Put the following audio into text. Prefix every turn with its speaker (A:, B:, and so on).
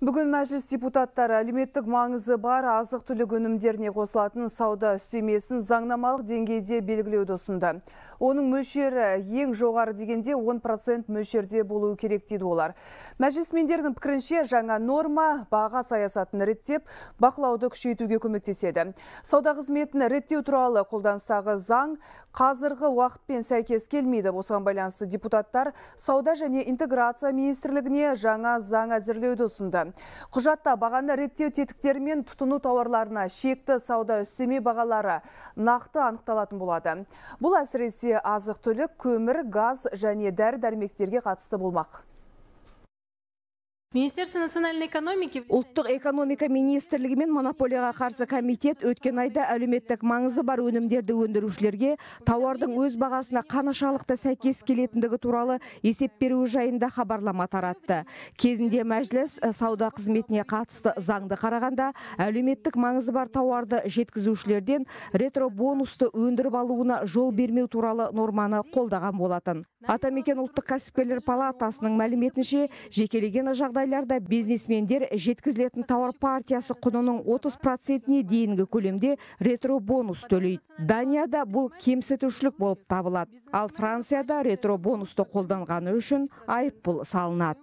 A: Бүгін мәжіліс депутаттары әлеуметтік маңызы бар азық түлік өнімдеріне қосылатын сауда үстемесін заңнамалық деңгейде белгілеуді ұсынды. Оның мөлшері ең жоғары дегенде 10% мөлшерде болуы керек дейді олар. Мәжілісмендердің пікірінше жаңа норма баға саясатын реттеп, бақылауды күшейтуге көмектеседі. Сауда қызметін реттеу туралы қолданыстағы заң қазіргі уақытпен сәйкес келмейді. Осыған байланысты депутаттар сауда және интеграция министрлігіне жаңа заң әзірлеуді ұсынды. Құжатта бағаны реттеу тетіктері мен тұтыну тауарларына шекті сауда үстеме бағалары нақты анықталатын болады. Бұл әсіресе азық түлік, көмір, газ және дәрі дәрмектерге қатысты болмақ.
B: Министерство национальной экономики
C: Ұлттық экономика министрлігі мен монополияға қарсы комитет өткен айда әлеуметтік маңызы бар өнімдерді өндірушілерге тауардың өз бағасына қаншалықты сәйкес келетіндігі туралы есеп беруі жайында хабарлама таратты. Кезінде мәжіліс э, сауда қызметіне қатысты заңды қарағанда әлеуметтік маңызы бар тауарды жеткізушілерден ретро бонусты өндіріп алуына жол бермеу туралы норманы қолдаған болатын. Атамекен ұлттық кәсіпкерлер палатасының мәліметінше жекелеген жағдайларда бизнесмендер жеткізілетін тауар партиясы құнының 30 процентіне дейінгі көлемде ретро бонус төлейді. Данияда бұл кемсітушілік болып табылады. Ал Францияда ретро бонусты қолданғаны үшін айыппұл салынады.